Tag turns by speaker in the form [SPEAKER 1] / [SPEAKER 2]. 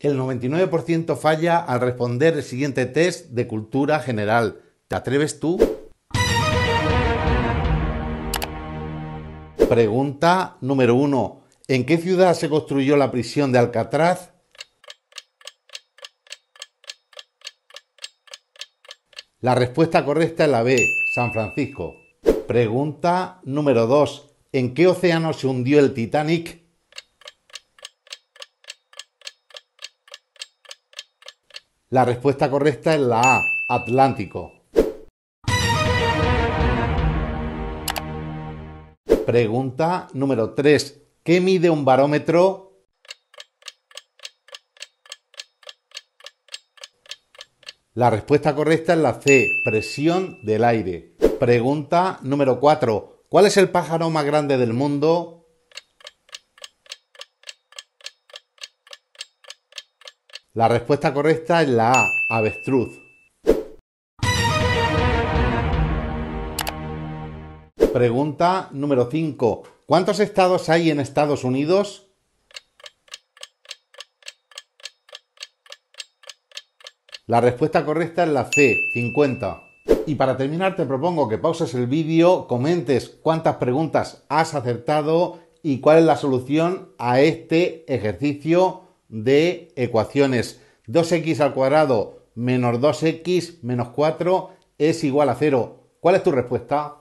[SPEAKER 1] El 99% falla al responder el siguiente test de cultura general. ¿Te atreves tú? Pregunta número 1. ¿En qué ciudad se construyó la prisión de Alcatraz? La respuesta correcta es la B, San Francisco. Pregunta número 2. ¿En qué océano se hundió el Titanic? La respuesta correcta es la A, Atlántico. Pregunta número 3. ¿Qué mide un barómetro? La respuesta correcta es la C, presión del aire. Pregunta número 4. ¿Cuál es el pájaro más grande del mundo? La respuesta correcta es la A, avestruz. Pregunta número 5. ¿Cuántos estados hay en Estados Unidos? La respuesta correcta es la C, 50. Y para terminar te propongo que pauses el vídeo, comentes cuántas preguntas has acertado y cuál es la solución a este ejercicio de ecuaciones. 2x al cuadrado menos 2x menos 4 es igual a 0. ¿Cuál es tu respuesta?